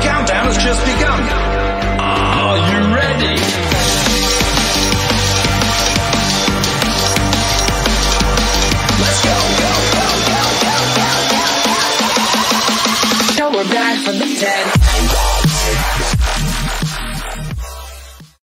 The countdown has just begun. Are you ready? Let's go, go, go, go, go, go, go. Now we're back from the dead.